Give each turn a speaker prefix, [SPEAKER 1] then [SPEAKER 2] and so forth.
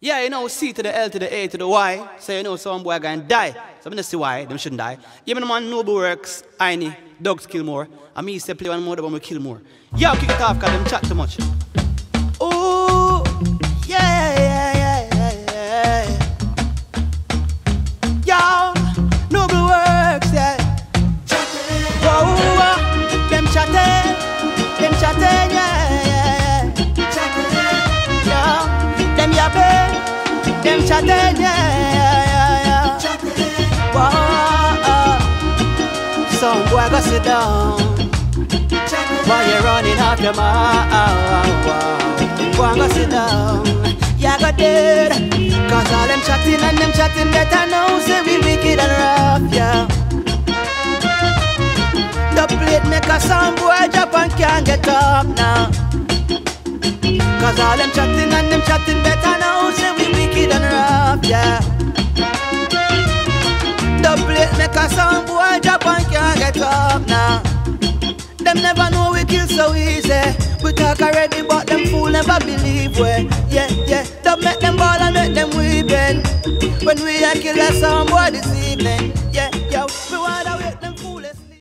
[SPEAKER 1] Yeah, you know, C to the L to the A to the Y. So you know some boy going to die. So I'm gonna see why them shouldn't die. Yeah, man, man Noble Works, Aini, Dogs kill more. And me say play one more, but we kill more. Yo, kick it off, cause them chat too much. Them chatting, yeah, yeah, yeah. Whoa, some boy go sit down while you're running off your mouth. Go go sit down, yeah, go dead. Cause all them chatting and them chatting better know, say we wicked and rough, yeah. The plate make a sound boy drop and can't get up now. Cause all them chatting and them chatting plate make a sound boy drop and can't get up now. Them never know we kill so easy. We talk already, but them fool never believe we. Yeah, yeah. Don't make them ball and make them weeping. When we a kill a sound boy this evening.